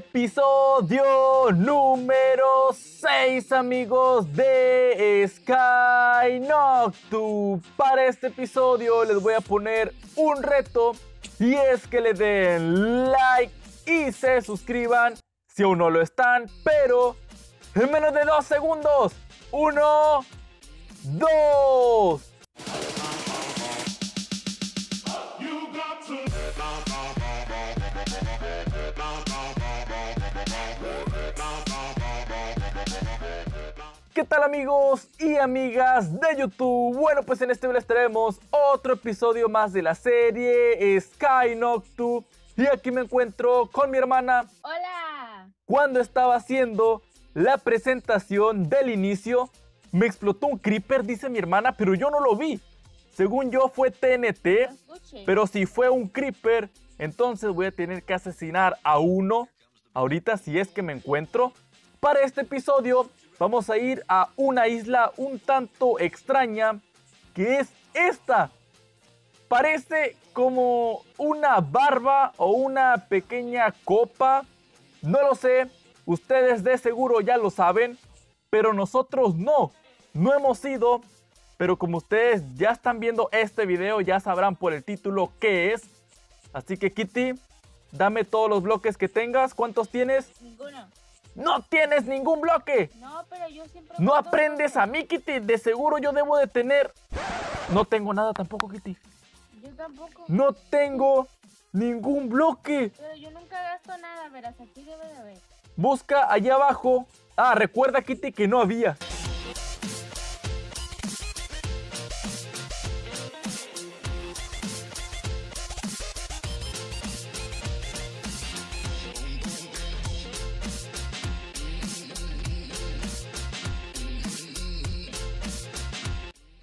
Episodio número 6 amigos de Sky Noctu. Para este episodio les voy a poner un reto y es que le den like y se suscriban si aún no lo están, pero en menos de dos segundos. Uno, dos. ¿Qué tal amigos y amigas de YouTube? Bueno, pues en este video les traemos otro episodio más de la serie Sky Noctu. Y aquí me encuentro con mi hermana. Hola. Cuando estaba haciendo la presentación del inicio, me explotó un creeper, dice mi hermana, pero yo no lo vi. Según yo fue TNT, pero si fue un creeper, entonces voy a tener que asesinar a uno ahorita si es que me encuentro. Para este episodio vamos a ir a una isla un tanto extraña que es esta. Parece como una barba o una pequeña copa. No lo sé, ustedes de seguro ya lo saben, pero nosotros no. No hemos ido, pero como ustedes ya están viendo este video, ya sabrán por el título qué es. Así que Kitty, dame todos los bloques que tengas. ¿Cuántos tienes? Ninguno. ¡No tienes ningún bloque! No, pero yo siempre... No aprendes a mí, Kitty. De seguro yo debo de tener... No tengo nada tampoco, Kitty. Yo tampoco. No tengo ningún bloque. Pero yo nunca gasto nada, verás, aquí debe de haber. Busca allá abajo. Ah, recuerda, Kitty, que no había.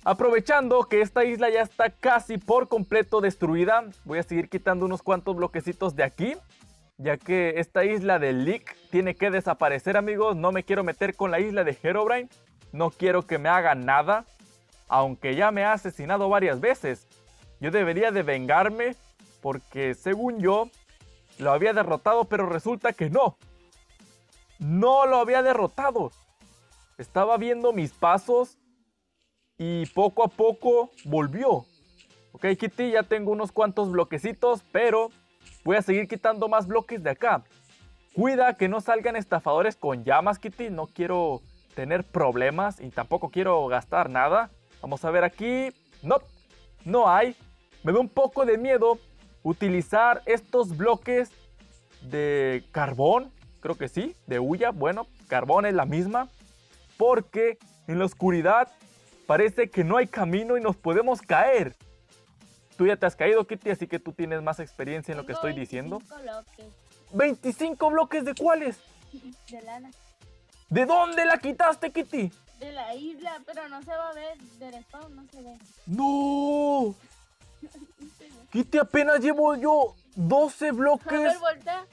Aprovechando que esta isla ya está casi por completo destruida, voy a seguir quitando unos cuantos bloquecitos de aquí. Ya que esta isla de Leak tiene que desaparecer amigos, no me quiero meter con la isla de Herobrine. No quiero que me haga nada, aunque ya me ha asesinado varias veces. Yo debería de vengarme porque según yo lo había derrotado, pero resulta que no. No lo había derrotado. Estaba viendo mis pasos y poco a poco volvió. Ok, Kitty, ya tengo unos cuantos bloquecitos, pero voy a seguir quitando más bloques de acá. Cuida que no salgan estafadores con llamas, Kitty. No quiero tener problemas y tampoco quiero gastar nada. Vamos a ver aquí. No, no hay. Me da un poco de miedo utilizar estos bloques de carbón. Creo que sí, de huya. Bueno, carbón es la misma. Porque en la oscuridad Parece que no hay camino y nos podemos caer. Tú ya te has caído, Kitty, así que tú tienes más experiencia en lo que estoy diciendo. Bloques. ¿25 bloques de cuáles? De lana. ¿De dónde la quitaste, Kitty? De la isla, pero no se va a ver. Del spawn no se ve. ¡No! Kitty, apenas llevo yo 12 A bloques. ver, voltea.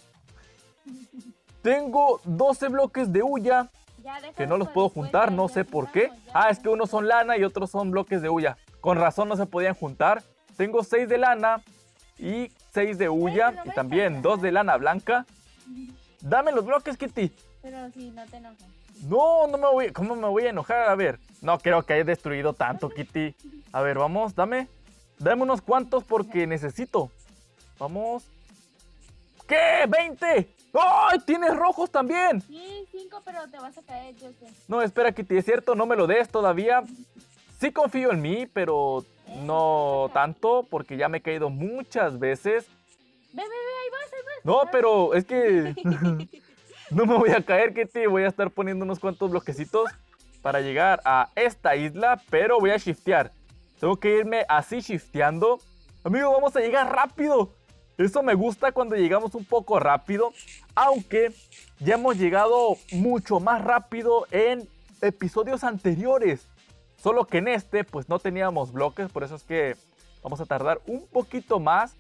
Tengo 12 bloques de huya. Que no los puedo juntar, no sé por qué. Ah, es que unos son lana y otros son bloques de huya. Con razón no se podían juntar. Tengo 6 de lana y 6 de huya. Y también dejas 2 de lana blanca. Dame los bloques, Kitty. Pero sí, no te enojes. No, no me voy. ¿Cómo me voy a enojar? A ver. No creo que haya destruido tanto, Kitty. A ver, vamos, dame. Dame unos cuantos porque necesito. Vamos. ¿Qué? ¡20! ¡Ay! ¡Tienes rojos también! Sí, cinco, pero te vas a caer, yo sé. No, espera, Kitty, es cierto, no me lo des todavía. Sí confío en mí, pero no tanto, porque ya me he caído muchas veces. Ve, ve, ve, ahí vas, ahí vas. No, pero es que no me voy a caer, Kitty. Voy a estar poniendo unos cuantos bloquecitos para llegar a esta isla, pero voy a shiftear. Tengo que irme así shifteando. Amigo, vamos a llegar rápido. Eso me gusta cuando llegamos un poco rápido, aunque ya hemos llegado mucho más rápido en episodios anteriores. Solo que en este pues no teníamos bloques, por eso es que vamos a tardar un poquito más.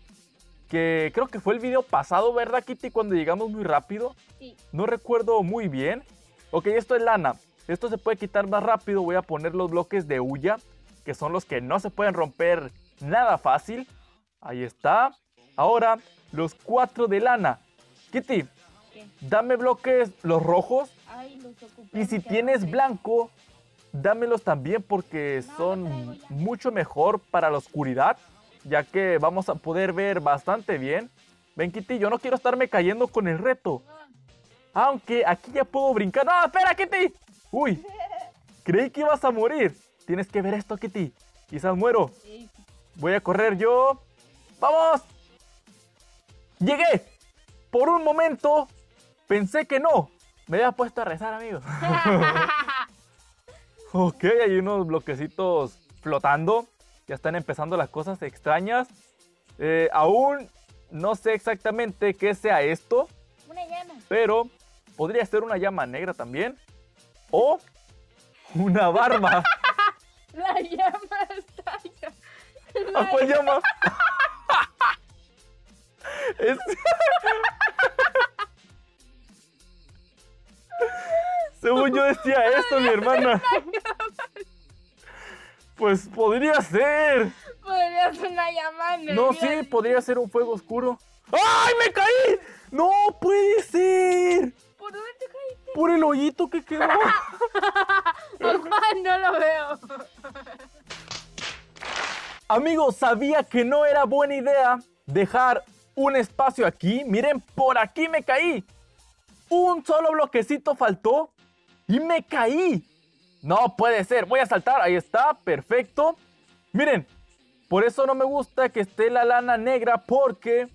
Que creo que fue el video pasado, ¿verdad Kitty? Cuando llegamos muy rápido. Sí. No recuerdo muy bien. Ok, esto es lana. Esto se puede quitar más rápido. Voy a poner los bloques de huya, que son los que no se pueden romper nada fácil. Ahí está. Ahora, los cuatro de lana. Kitty, dame bloques los rojos. Ay, los. Y si tienes blanco, dámelos también porque No, son mucho mejor para la oscuridad, ya que vamos a poder ver bastante bien. Ven, Kitty, yo no quiero estarme cayendo con el reto. Aunque aquí ya puedo brincar. ¡No, espera, Kitty! Uy, creí que ibas a morir. Tienes que ver esto, Kitty. Quizás muero. Voy a correr yo. ¡Vamos! ¡Llegué! Por un momento pensé que no. Me había puesto a rezar, amigos. ok, hay unos bloquecitos flotando. Ya están empezando las cosas extrañas. Eh, aún no sé exactamente qué sea esto, Una llama. pero podría ser una llama negra también. O una barba. La llama está. ¿A cuál llama? Es- Según yo decía esto, mi hermana. Pues podría ser. Podría ser una llama No, sí, podría ser un fuego oscuro. ¡Ay, me caí! ¡No puede ser! ¿Por dónde te caíste? Por el hoyito que quedó. Juan, no lo veo. Amigos, sabía que no era buena idea dejar un espacio aquí. Miren, por aquí me caí. Un solo bloquecito faltó y me caí. No puede ser. Voy a saltar. Ahí está. Perfecto. Miren, por eso no me gusta que esté la lana negra porque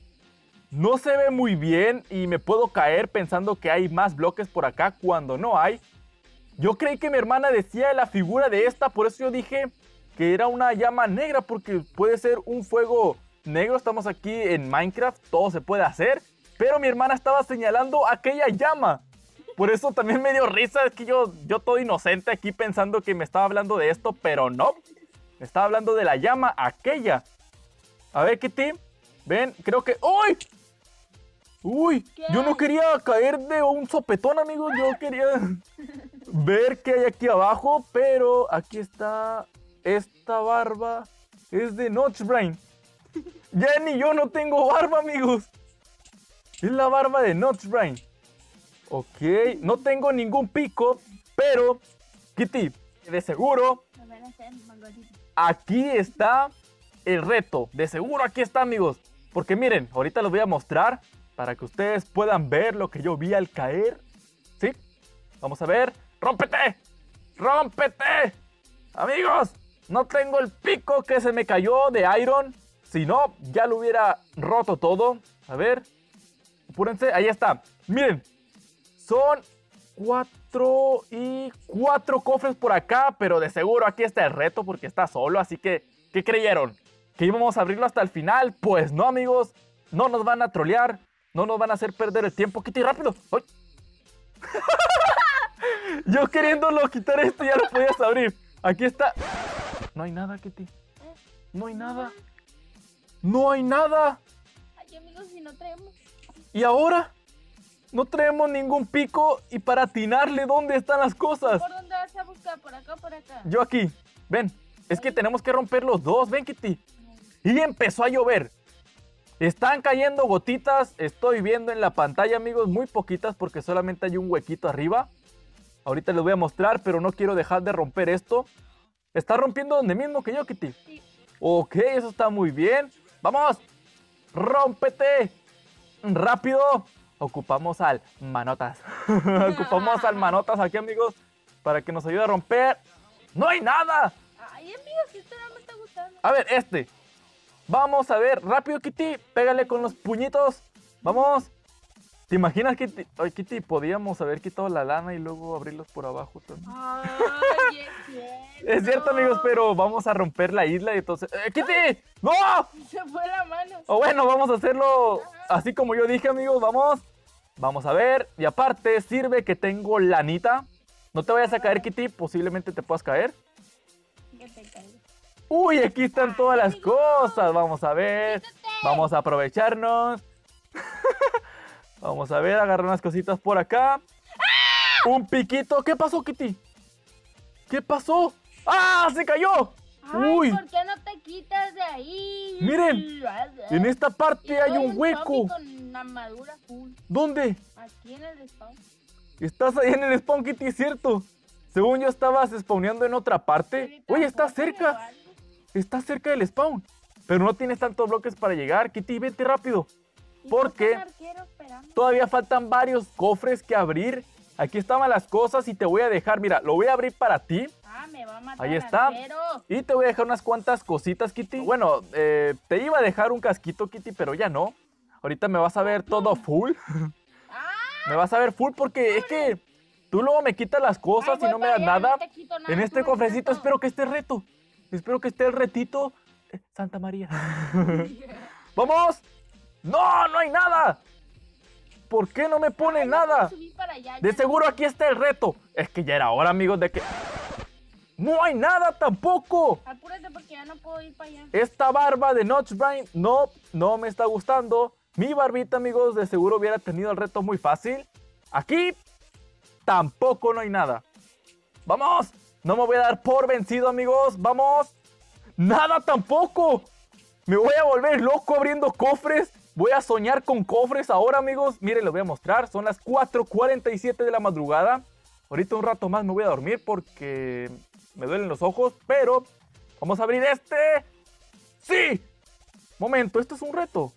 no se ve muy bien y me puedo caer pensando que hay más bloques por acá cuando no hay. Yo creí que mi hermana decía la figura de esta, por eso yo dije que era una llama negra, porque puede ser un fuego negro. Estamos aquí en Minecraft, todo se puede hacer. Pero mi hermana estaba señalando aquella llama. Por eso también me dio risa, es que yo, yo todo inocente aquí pensando que me estaba hablando de esto, pero no. Me estaba hablando de la llama aquella. A ver, Kitty. Ven, creo que... ¡Uy! Uy, ¿Qué yo no quería caer de un sopetón, amigos. Yo quería ver qué hay aquí abajo, pero aquí está esta barba. Es de Notchbrain. Ya ni yo no tengo barba, amigos. Es la barba de Notchbrain. Ok, no tengo ningún pico, pero Kitty, de seguro aquí está el reto. De seguro aquí está, amigos. Porque miren, ahorita les voy a mostrar para que ustedes puedan ver lo que yo vi al caer. ¿Sí? Vamos a ver. ¡Rómpete! ¡Rómpete! Amigos, no tengo el pico que se me cayó de Iron. Si no, ya lo hubiera roto todo. A ver. Apúrense. Ahí está. Miren. Son cuatro y cuatro cofres por acá, pero de seguro aquí está el reto porque está solo, así que, ¿qué creyeron? ¿Que íbamos a abrirlo hasta el final? Pues no, amigos, no nos van a trolear, no nos van a hacer perder el tiempo. Kitty, rápido. ¡Ay! Yo queriéndolo quitar esto ya lo podías abrir. Aquí está. No hay nada, Kitty. No hay nada. No hay nada. Ay, amigos, si no traemos. ¿Y ahora? No traemos ningún pico y para atinarle dónde están las cosas. ¿Por dónde vas a buscar? ¿Por acá o por acá? Yo aquí. Ven. Es que tenemos que romper los dos. Ven, Kitty. Y empezó a llover. Están cayendo gotitas. Estoy viendo en la pantalla, amigos, muy poquitas porque solamente hay un huequito arriba. Ahorita les voy a mostrar, pero no quiero dejar de romper esto. Está rompiendo donde mismo que yo, Kitty. Sí. Ok, eso está muy bien. ¡Vamos! ¡Rómpete! ¡Rápido! Ocupamos al manotas. Ocupamos al manotas aquí, amigos, para que nos ayude a romper. ¡No hay nada! Ay, amigos, esto no me está gustando. A ver, este. Vamos a ver. Rápido, Kitty. Pégale con los puñitos. Vamos. ¿Te imaginas, Kitty? Ay, Kitty, podíamos haber quitado la lana y luego abrirlos por abajo también. Ay, es cierto. Es cierto, amigos, pero vamos a romper la isla y entonces... ¡Eh, Kitty! ¡No! Se fue la mano. O bueno, vamos a hacerlo así como yo dije, amigos. Vamos. Vamos a ver. Y aparte, sirve que tengo lanita. No te vayas a caer, Kitty. Posiblemente te puedas caer. Que te. Uy, aquí están todas las cosas. Vamos a ver. Vamos a aprovecharnos. Vamos a ver, agarrar unas cositas por acá. Un piquito. ¿Qué pasó, Kitty? ¿Qué pasó? ¡Ah! ¡Se cayó! Ay, Uy. ¿por qué no te quitas de ahí? Miren, En esta parte hay un hueco. Con una armadura full. ¿Dónde? Aquí en el spawn. Estás ahí en el spawn, Kitty, ¿cierto? Según yo estabas spawneando en otra parte. Oye, estás cerca. Estás cerca del spawn. Pero no tienes tantos bloques para llegar. Kitty, vete rápido. Porque todavía faltan varios cofres que abrir. Aquí estaban las cosas y te voy a dejar, mira, lo voy a abrir para ti. Ah, me va a matar Ahí está. Y te voy a dejar unas cuantas cositas, Kitty. Bueno, eh, te iba a dejar un casquito, Kitty, pero ya no. Ahorita me vas a ver todo full. me vas a ver full porque es que tú luego me quitas las cosas y no me das nada. En este cofrecito espero que esté reto. Espero que esté el retito. Eh, Santa María. ¡Vamos! ¡No! ¡No hay nada! ¿Por qué no me pone nada? de seguro aquí está el reto. Es que ya era hora, amigos, de que... ¡No hay nada tampoco! Apúrate porque ya no puedo ir para allá. Esta barba de Notchbrain no, no me está gustando. Mi barbita, amigos, de seguro hubiera tenido el reto muy fácil. Aquí tampoco no hay nada. ¡Vamos! No me voy a dar por vencido, amigos. ¡Vamos! ¡Nada tampoco! Me voy a volver loco abriendo cofres. Voy a soñar con cofres ahora, amigos. Miren, les voy a mostrar. Son las 4.47 de la madrugada. Ahorita un rato más me voy a dormir porque me duelen los ojos. Pero vamos a abrir este. ¡Sí! Momento, esto es un reto.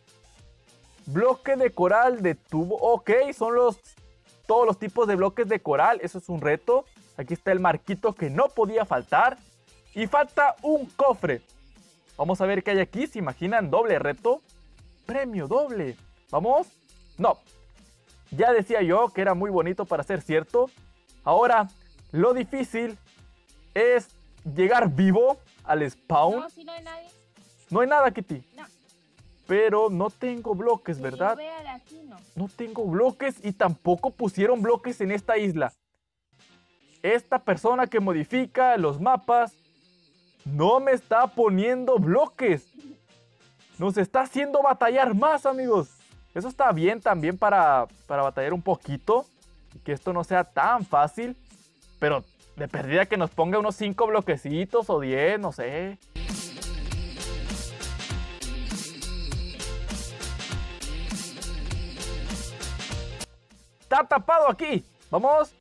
Bloque de coral de tubo. Ok, son los todos los tipos de bloques de coral. Eso es un reto. Aquí está el marquito que no podía faltar. Y falta un cofre. Vamos a ver qué hay aquí. ¿Se imaginan? Doble reto premio doble. ¿Vamos? No. Ya decía yo que era muy bonito para ser cierto. Ahora, lo difícil es llegar vivo al spawn. No, si no hay nadie. No hay nada, Kitty. No. Pero no tengo bloques, ¿verdad? no. no tengo bloques y tampoco pusieron bloques en esta isla. Esta persona que modifica los mapas no me está poniendo bloques. Nos está haciendo batallar más, amigos. Eso está bien también para, para batallar un poquito. Y que esto no sea tan fácil. Pero de perdida que nos ponga unos 5 bloquecitos o 10, no sé. Está tapado aquí. Vamos.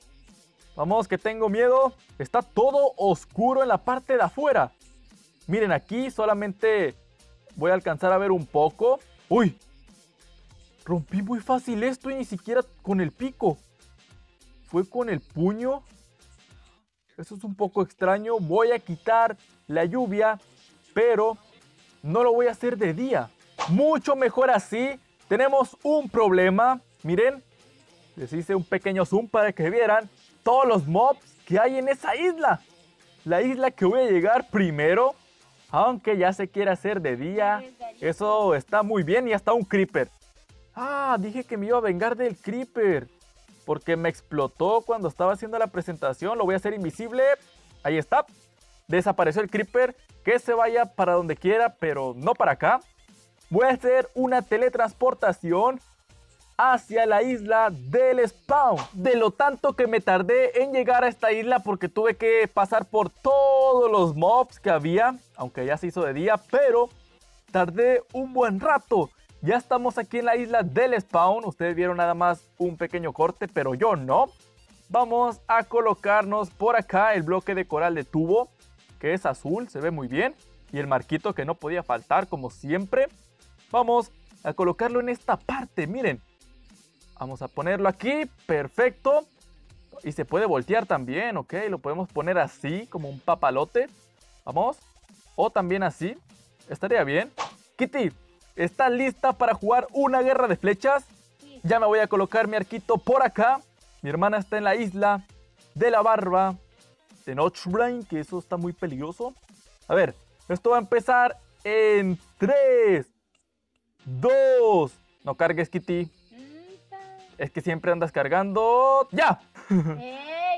Vamos, que tengo miedo. Está todo oscuro en la parte de afuera. Miren, aquí solamente Voy a alcanzar a ver un poco. ¡Uy! Rompí muy fácil esto y ni siquiera con el pico. Fue con el puño. Eso es un poco extraño. Voy a quitar la lluvia, pero no lo voy a hacer de día. Mucho mejor así. Tenemos un problema. Miren, les hice un pequeño zoom para que vieran todos los mobs que hay en esa isla. La isla que voy a llegar primero aunque ya se quiere hacer de día. Eso está muy bien y hasta un creeper. Ah, dije que me iba a vengar del creeper. Porque me explotó cuando estaba haciendo la presentación. Lo voy a hacer invisible. Ahí está. Desapareció el creeper. Que se vaya para donde quiera, pero no para acá. Voy a hacer una teletransportación hacia la isla del spawn. De lo tanto que me tardé en llegar a esta isla porque tuve que pasar por todos los mobs que había, aunque ya se hizo de día, pero tardé un buen rato. Ya estamos aquí en la isla del spawn, ustedes vieron nada más un pequeño corte, pero yo no. Vamos a colocarnos por acá el bloque de coral de tubo, que es azul, se ve muy bien. Y el marquito que no podía faltar, como siempre. Vamos a colocarlo en esta parte, miren. Vamos a ponerlo aquí, perfecto. Y se puede voltear también, ok. Lo podemos poner así, como un papalote. Vamos. O también así. Estaría bien. Kitty, ¿estás lista para jugar una guerra de flechas? Ya me voy a colocar mi arquito por acá. Mi hermana está en la isla de la barba de Notchbrain, que eso está muy peligroso. A ver, esto va a empezar en 3, 2. No cargues, Kitty. Es que siempre andas cargando. ¡Ya!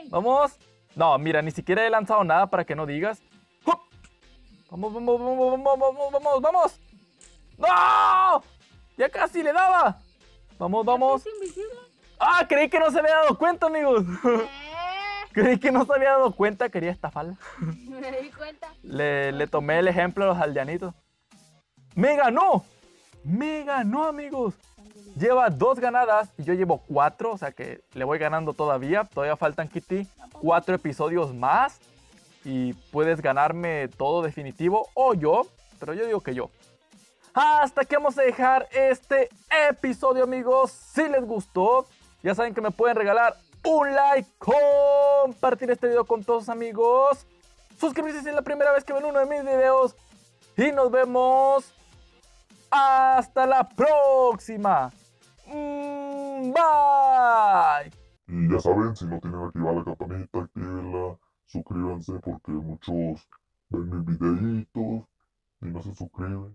Vamos. No, mira, ni siquiera he lanzado nada para que no digas. Vamos, vamos, vamos, vamos, vamos, vamos, vamos. ¡No! Ya casi le daba. Vamos, vamos. Ah, creí que no se había dado cuenta, amigos. Creí que no se había dado cuenta, quería estafarla. Me di cuenta. Le, le tomé el ejemplo a los aldeanitos. ¡Me ganó! ¡Me ganó, amigos! Lleva dos ganadas y yo llevo cuatro, o sea que le voy ganando todavía. Todavía faltan, Kitty, cuatro episodios más y puedes ganarme todo definitivo o yo, pero yo digo que yo. Hasta aquí vamos a dejar este episodio, amigos. Si les gustó, ya saben que me pueden regalar un like, compartir este video con todos sus amigos, suscribirse si es la primera vez que ven uno de mis videos y nos vemos hasta la próxima. Mm, bye. Y ya saben, si no tienen activada la campanita, actívenla, suscríbanse porque muchos ven mis videitos y no se suscriben.